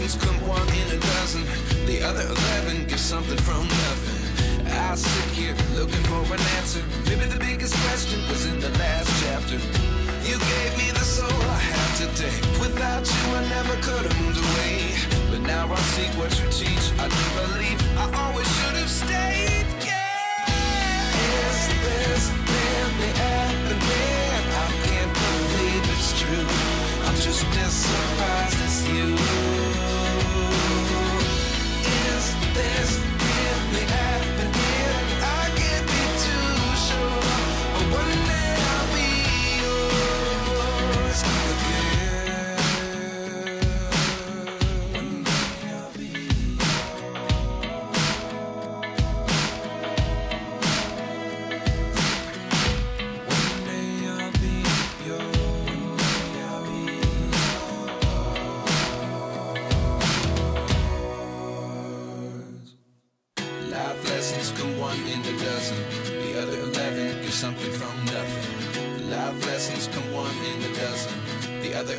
Lessons come one in a dozen. The other eleven get something from nothing. I sit here looking for an answer. Maybe the biggest question was in the last chapter. You gave me the soul I have today. Without you, I never could have moved away. But now I see what you teach. I do believe I always should have stayed.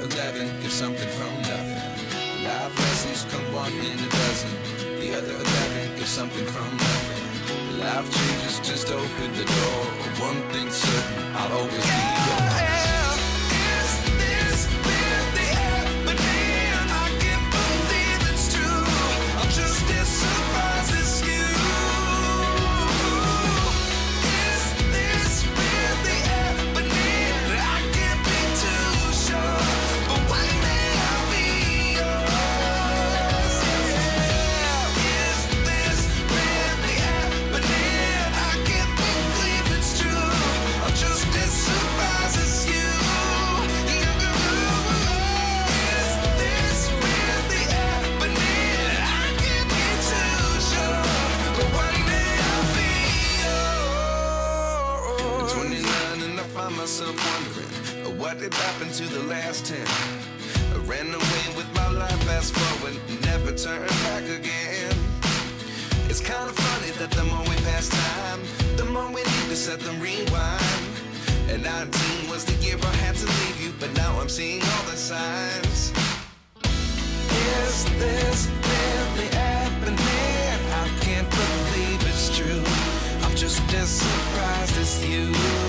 11, get something from nothing. Life lessons come one in a dozen. The other 11, get something from nothing. Life changes, just open the door. One thing's certain, I'll always be yours. Back again. It's kind of funny that the more we pass time, the more we need to set them rewind. And 19 was the year I had to leave you, but now I'm seeing all the signs. Is this really happening? I can't believe it's true. I'm just as surprised as you.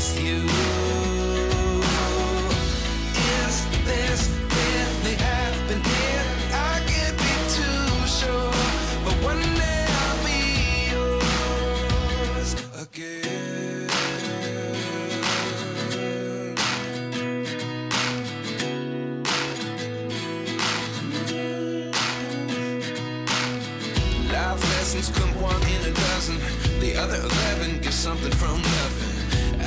Is this really happening? I can't be too sure, but one day I'll be yours again. Life lessons come one in a dozen. The other eleven get something from nothing.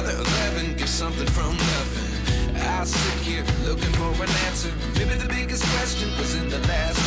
another 11 Get something from nothing. I sit here looking for an answer. Maybe the biggest question was in the last